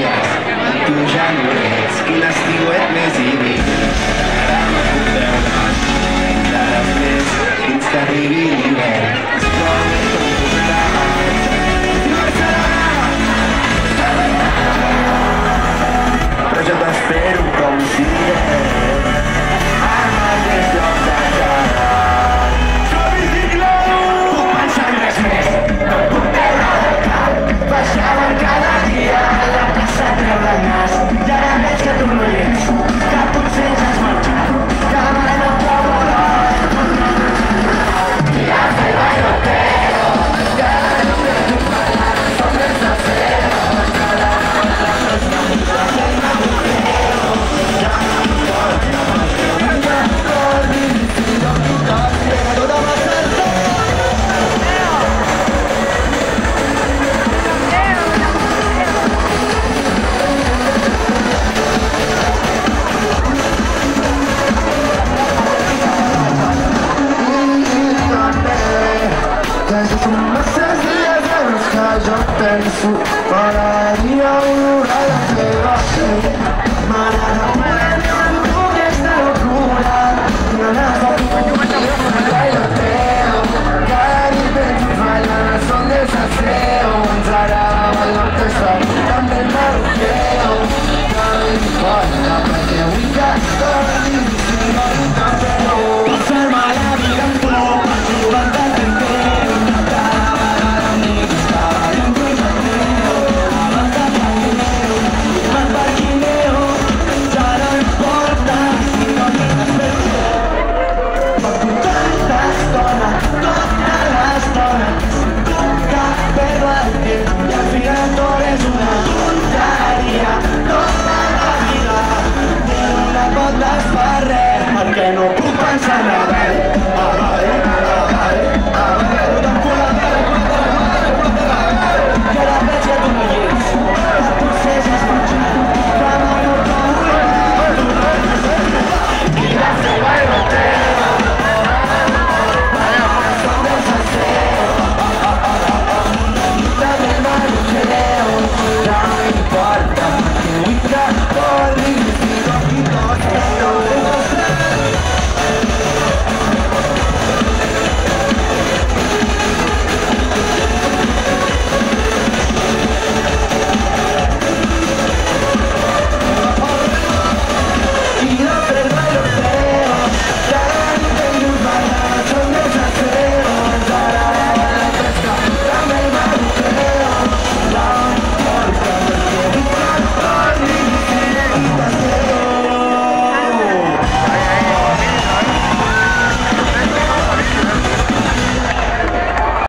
días Tu ja no ets Para Dios. fa res perquè no puc pensar en